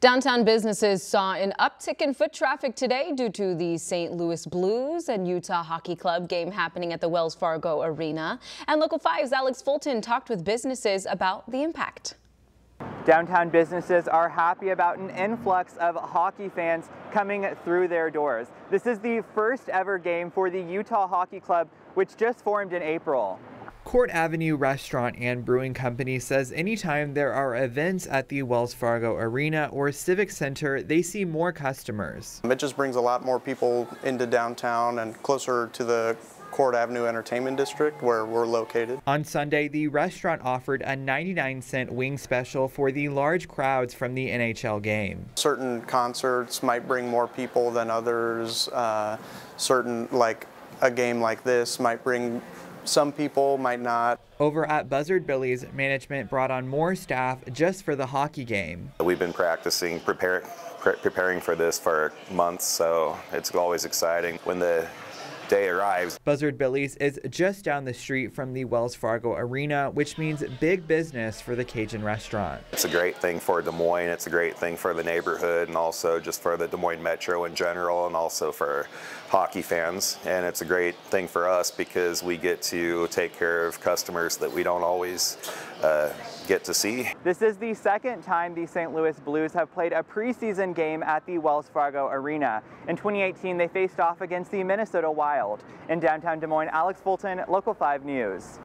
Downtown businesses saw an uptick in foot traffic today due to the St. Louis Blues and Utah Hockey Club game happening at the Wells Fargo Arena. And Local 5's Alex Fulton talked with businesses about the impact. Downtown businesses are happy about an influx of hockey fans coming through their doors. This is the first ever game for the Utah Hockey Club, which just formed in April. Court Avenue Restaurant and Brewing Company says anytime there are events at the Wells Fargo Arena or Civic Center, they see more customers. It just brings a lot more people into downtown and closer to the Court Avenue Entertainment District where we're located. On Sunday, the restaurant offered a 99 cent wing special for the large crowds from the NHL game. Certain concerts might bring more people than others. Uh, certain, like a game like this, might bring some people might not. Over at Buzzard Billy's, management brought on more staff just for the hockey game. We've been practicing, prepare, pre preparing for this for months, so it's always exciting when the day arrives. Buzzard Billy's is just down the street from the Wells Fargo Arena, which means big business for the Cajun restaurant. It's a great thing for Des Moines. It's a great thing for the neighborhood and also just for the Des Moines Metro in general and also for hockey fans. And it's a great thing for us because we get to take care of customers that we don't always uh, get to see. This is the second time the St. Louis Blues have played a preseason game at the Wells Fargo Arena. In 2018, they faced off against the Minnesota Wild. In downtown Des Moines, Alex Fulton, Local 5 News.